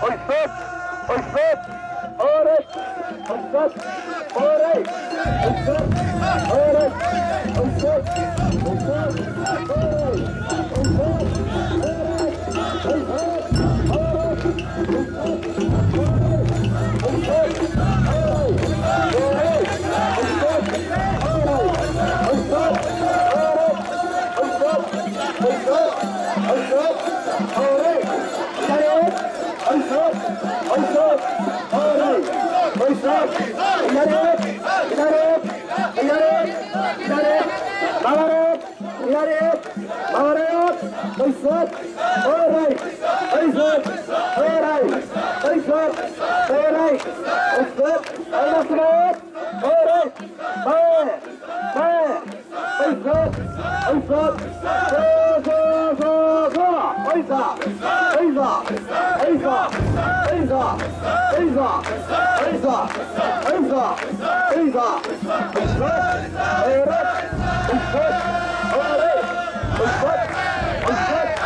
Oysat, oysat, orek, oysat, orek, oysat, orek, oysat, oysat, orek. Maharayat, Maharayat, Maisat, Maharay, Maisat, Maharay, Maisat, Maharay, Maisat, Maharay, Maharay, Maharay, Maisat, Maisat, Maharay, Maek, Maek,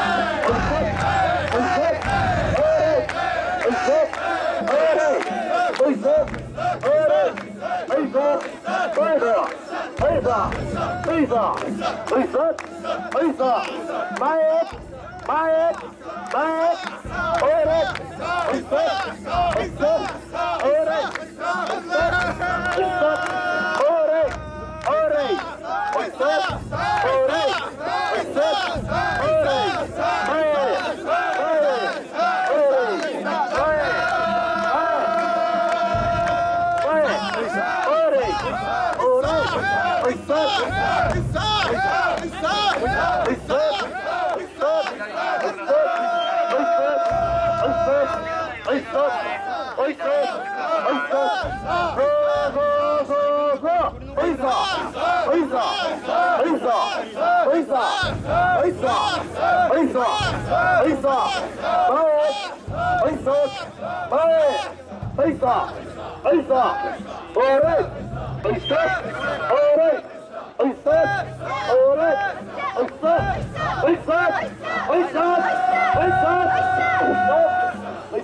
Maek, Oerek, Oerek, Oerek, Stop!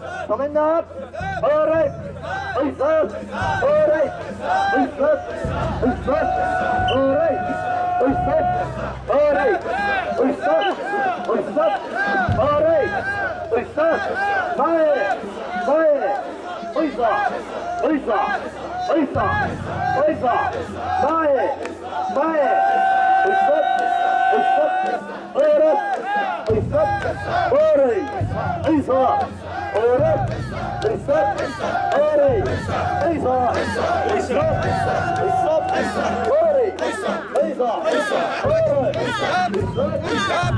Come Coming up. All right. He's up. All right. He's up. He's up. All right. He's up. All right. He's up. He's up. All right. He's up. Fire. Fire. He's up. He's up. He's up. He's up. Fire. Fire. He's up. He's up. All right. He's up. All right. He's up. أورب الصب أوري إيصا الصب الصب أوري إيصا أورب الصب أورب الصب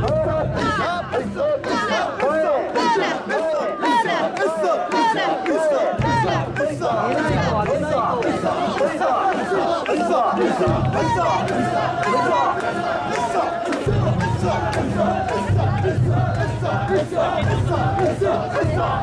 Huzzah! Huzzah! Huzzah! Huzzah! Huzzah!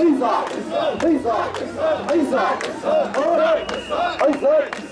He's up! He's up! He's up! He's up!